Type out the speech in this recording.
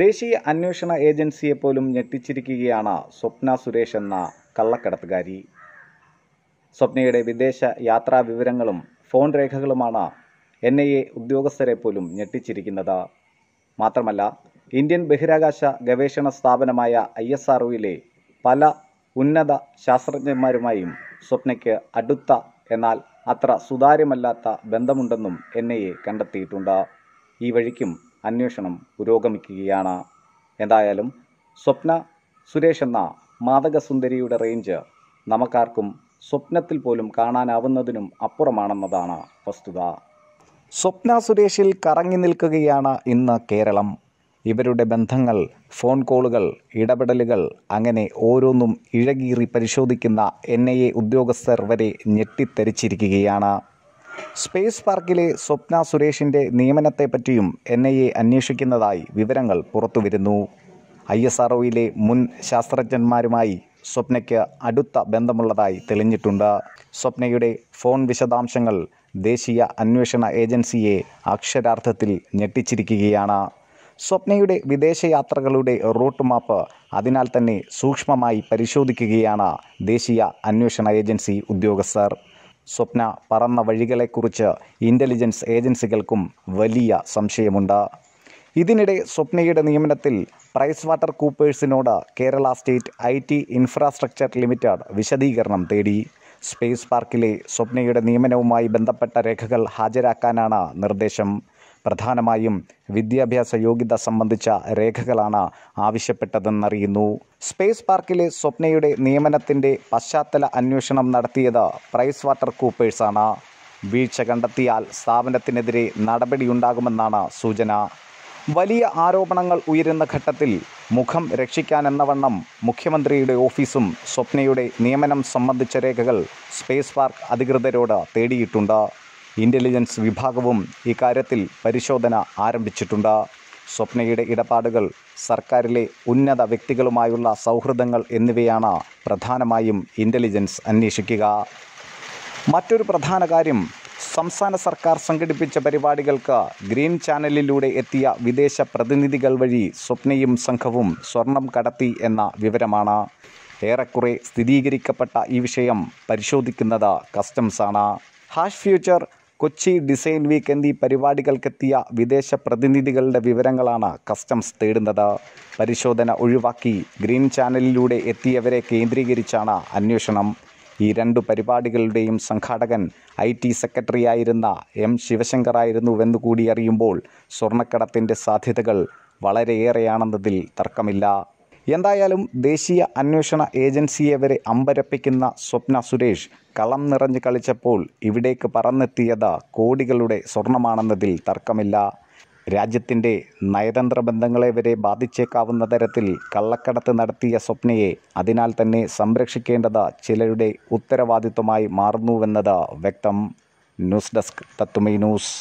ദേശീയ അന്വേഷണ ഏജൻസിയെ പോലും ഞെട്ടിച്ചിരിക്കുകയാണ് സ്വപ്ന സുരേഷ് എന്ന കള്ളക്കടത്തുകാരി. സ്വപ്നയുടെ വിദേശ യാത്രാ വിവരങ്ങളും ഫോൺ രേഖകളുമാണ് എൻ ഐ എ ഉദ്യോഗസ്ഥരെ പോലും ഞെട്ടിച്ചിരിക്കുന്നത്. മാത്രമല്ല ഇന്ത്യൻ ബഹിരാകാശ ഗവേഷണ സ്ഥാപനമായ ഐ എസ് ആർ പല ഉന്നത ശാസ്ത്രജ്ഞന്മാരുമായും സ്വപ്നയ്ക്ക് അടുത്ത എന്നാൽ അത്ര സുതാര്യമല്ലാത്ത ബന്ധമുണ്ടെന്നും എൻ ഐ എ കണ്ടെത്തിയിട്ടുണ്ട്. ഈ വഴിക്കും അന്വേഷണം പുരോഗമിക്കുകയാണ്. എന്തായാലും സ്വപ്ന സുരേഷ് എന്ന മാതകസുന്ദരിയുടെ റേഞ്ച് നമുക്കാർക്കും സ്വപ്നത്തിൽ പോലും കാണാനാവുന്നതിനും അപ്പുറമാണെന്നതാണ് വസ്തുത. സ്വപ്ന സുരേഷിൽ കറങ്ങി നിൽക്കുകയാണ് ഇന്ന് കേരളം. ഇവരുടെ ബന്ധങ്ങൾ ഫോൺ കോളുകൾ ഇടപെടലുകൾ അങ്ങനെ ഓരോന്നും ഇഴകീറി പരിശോധിക്കുന്ന എൻ ഐ എ ഉദ്യോഗസ്ഥർ വരെ ഞെട്ടിത്തെറിച്ചിരിക്കുകയാണ്. സ്പേസ് പാർക്കിലെ സ്വപ്ന സുരേഷിന്റെ നിയമനത്തെപ്പറ്റിയും എൻ ഐ എ അന്വേഷിക്കുന്നതായി വിവരങ്ങൾ പുറത്തുവരുന്നു. ഐ എസ് ആർ മുൻ ശാസ്ത്രജ്ഞന്മാരുമായി സ്വപ്നയ്ക്ക് അടുത്ത ബന്ധമുള്ളതായി തെളിഞ്ഞിട്ടുണ്ട്. സ്വപ്നയുടെ ഫോൺ വിശദാംശങ്ങൾ ദേശീയ അന്വേഷണ ഏജൻസിയെ അക്ഷരാർത്ഥത്തിൽ ഞെട്ടിച്ചിരിക്കുകയാണ്. സ്വപ്നയുടെ വിദേശയാത്രകളുടെ റൂട്ട് മാപ്പ് അതിനാൽ തന്നെ സൂക്ഷ്മമായി പരിശോധിക്കുകയാണ് ദേശീയ അന്വേഷണ ഏജൻസി ഉദ്യോഗസ്ഥർ. സ്വപ്ന പറന്ന വഴികളെക്കുറിച്ച് ഇന്റലിജൻസ് ഏജൻസികൾക്കും വലിയ സംശയമുണ്ട്. ഇതിനിടെ സ്വപ്നയുടെ നിയമനത്തിൽ price water കൂപ്പേഴ്സിനോട് Kerala state I T infrastructure limited വിശദീകരണം തേടി. സ്പേസ് പാർക്കിലെ സ്വപ്നയുടെ നിയമനവുമായി ബന്ധപ്പെട്ട രേഖകൾ ഹാജരാക്കാനാണ് നിർദ്ദേശം. പ്രധാനമായും വിദ്യാഭ്യാസ യോഗ്യത സംബന്ധിച്ച രേഖകളാണ് ആവശ്യപ്പെട്ടതെന്നറിയുന്നു. സ്പേസ് പാർക്കിലെ സ്വപ്നയുടെ നിയമനത്തിന്റെ പശ്ചാത്തല അന്വേഷണം നടത്തിയത് പ്രൈസ് വാട്ടർ കൂപ്പേഴ്സാണ്. വീഴ്ച കണ്ടെത്തിയാൽ സ്ഥാപനത്തിനെതിരെ നടപടിയുണ്ടാകുമെന്നാണ് സൂചന. വലിയ ആരോപണങ്ങൾ ഉയരുന്ന ഘട്ടത്തിൽ മുഖം രക്ഷിക്കാനെന്നവണ്ണം മുഖ്യമന്ത്രിയുടെ ഓഫീസും സ്വപ്നയുടെ നിയമനം സംബന്ധിച്ച രേഖകൾ സ്പേസ് പാർക്ക് അധികൃതരോട് തേടിയിട്ടുണ്ട്. ഇന്റലിജൻസ് വിഭാഗവും ഇക്കാര്യത്തിൽ പരിശോധന ആരംഭിച്ചിട്ടുണ്ട്. സ്വപ്നയുടെ ഇടപാടുകൾ സർക്കാരിലെ ഉന്നത വ്യക്തികളുമായുള്ള സൗഹൃദങ്ങൾ എന്നിവയാണ് പ്രധാനമായും ഇന്റലിജൻസ് അന്വേഷിക്കുക. മറ്റൊരു പ്രധാന കാര്യം സംസ്ഥാന സർക്കാർ സംഘടിപ്പിച്ച പരിപാടികൾക്ക് ഗ്രീൻ ചാനലിലൂടെ എത്തിയ വിദേശ പ്രതിനിധികൾ വഴി സ്വപ്നയും സംഘവും സ്വർണം കടത്തി എന്ന വിവരമാണ്. ഏറെക്കുറെ സ്ഥിരീകരിക്കപ്പെട്ട ഈ വിഷയം പരിശോധിക്കുന്നത് കസ്റ്റംസാണ് hash future Kochi design week എന്നീ പരിപാടികൾക്കെത്തിയ വിദേശ പ്രതിനിധികളുടെ വിവരങ്ങളാണ് കസ്റ്റംസ് തേടുന്നത്. പരിശോധന ഒഴിവാക്കി ഗ്രീൻ ചാനലിലൂടെ എത്തിയവരെ കേന്ദ്രീകരിച്ചാണ് അന്വേഷണം. ഈ രണ്ടു പരിപാടികളുടെയും സംഘാടകൻ ഐ ടി സെക്രട്ടറിയായിരുന്ന എം ശിവശങ്കറായിരുന്നുവെന്ന് കൂടി അറിയുമ്പോൾ സ്വർണക്കടത്തിന്റെ സാധ്യതകൾ വളരെയേറെയാണെന്നതിൽ തർക്കമില്ല. എന്തായാലും ദേശീയ അന്വേഷണ ഏജൻസിയെ വരെ അമ്പരപ്പിക്കുന്ന സ്വപ്ന സുരേഷ് കളം നിറഞ്ഞു കളിച്ചപ്പോൾ ഇവിടേക്ക് പറന്നെത്തിയത് കോടികളുടെ സ്വർണമാണെന്നതിൽ തർക്കമില്ല. രാജ്യത്തിന്റെ നയതന്ത്ര ബന്ധങ്ങളെ വരെ ബാധിച്ചേക്കാവുന്ന തരത്തിൽ കള്ളക്കടത്ത് നടത്തിയ സ്വപ്നയെ അതിനാൽ തന്നെ സംരക്ഷിക്കേണ്ടത് ചിലരുടെ ഉത്തരവാദിത്വമായി മാറുന്നുവെന്നത് വ്യക്തം. ന്യൂസ് ഡെസ്ക് തത്തുമൈ ന്യൂസ്.